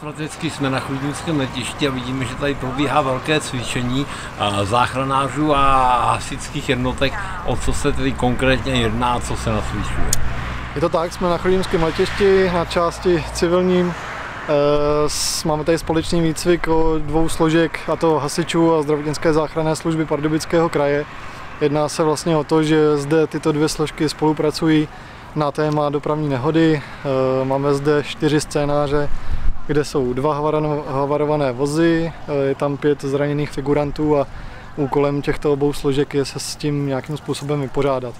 Teoreticky jsme na Chrudimském letišti a vidíme, že tady probíhá velké cvičení záchranářů a hasičských jednotek. O co se tedy konkrétně jedná, co se nacvičuje? Je to tak, jsme na Chrudimském letišti na části civilním. E, máme tady společný výcvik o dvou složek, a to hasičů a zdravotnické záchranné služby Pardubického kraje. Jedná se vlastně o to, že zde tyto dvě složky spolupracují na téma dopravní nehody. E, máme zde čtyři scénáře, kde jsou dva havarované vozy, e, je tam pět zraněných figurantů a úkolem těchto obou složek je se s tím nějakým způsobem vypořádat.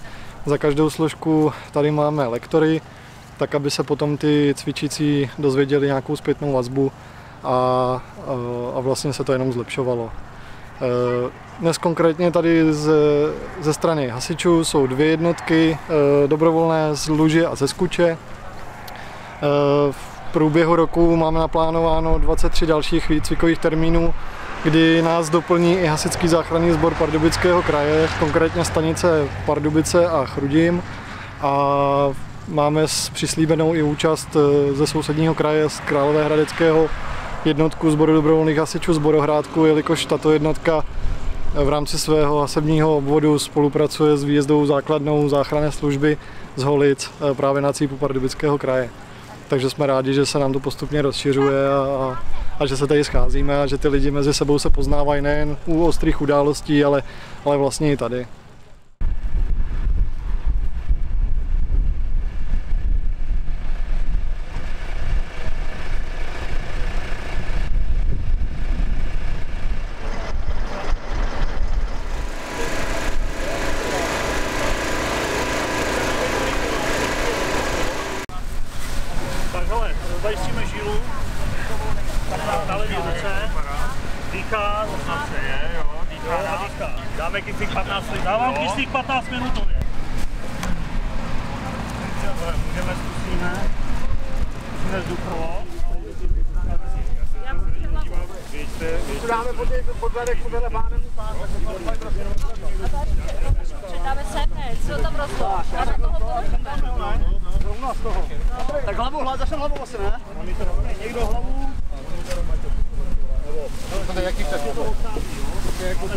Za každou složku tady máme lektory, tak aby se potom ty cvičící dozvěděli nějakou zpětnou vazbu a, a vlastně se to jenom zlepšovalo. E, dnes konkrétně tady ze, ze strany hasičů jsou dvě jednotky e, dobrovolné z Luži a ze Skuče. E, v průběhu roku máme naplánováno 23 dalších výcvikových termínů, kdy nás doplní i hasičský záchranný sbor Pardubického kraje, konkrétně stanice Pardubice a Chrudim. A máme přislíbenou i účast ze sousedního kraje z Královéhradeckého jednotku sboru dobrovolných hasičů z Borohrádku, jelikož tato jednotka v rámci svého hasebního obvodu spolupracuje s výjezdovou základnou záchranné služby z Holic eh, právě na cípu Pardubického kraje. Takže jsme rádi, že se nám to postupně rozšiřuje a, a, že se tady scházíme a že ty lidi mezi sebou se poznávají nejen u ostrých událostí, ale, ale vlastně i tady. Zajistíme žilu, na levý ruce, dýchá, se je, jo, dýchá, dýchá. Dáme kyslík 15 minut, dávám kyslík 15 minutově. Můžeme zkusíme, zkusíme vzduchovo. Dáme pod, pod zadek, pod pánem pán, Předáme se, co tam rostlo? Já do toho položím. Zrovna z toho. Tak hlavu, hlavu, začne hlavou asi, ne? Někdo hlavu. To je jaký tak? To je jako to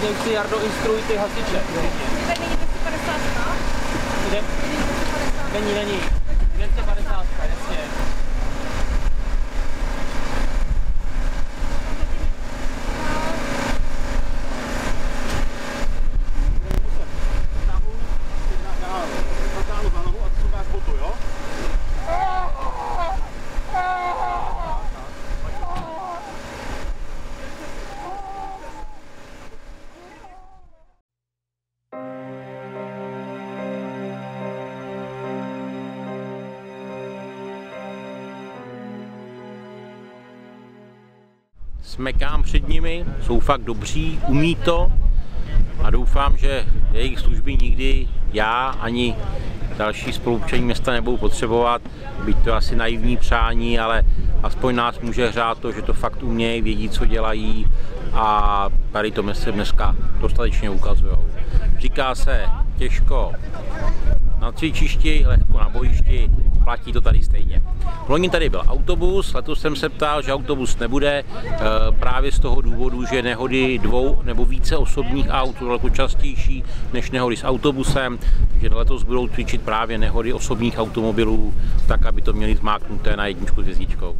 Klidně už si Jardo instruuj ty hasiče. Kde? Není, není. Smekám před nimi, jsou fakt dobří, umí to a doufám, že jejich služby nikdy já ani další spolupčení města nebudou potřebovat, byť to asi naivní přání, ale aspoň nás může hřát to, že to fakt umějí, vědí, co dělají a tady to se dneska dostatečně ukazují. Říká se těžko na cvičišti, lehko na bojišti, platí to tady stejně. Loni tady byl autobus, letos jsem se ptal, že autobus nebude eh, právě z toho důvodu, že nehody dvou nebo více osobních aut jsou daleko častější než nehody s autobusem, takže letos budou cvičit právě nehody osobních automobilů, tak aby to měli zmáknuté na jedničku s hvězdičkou.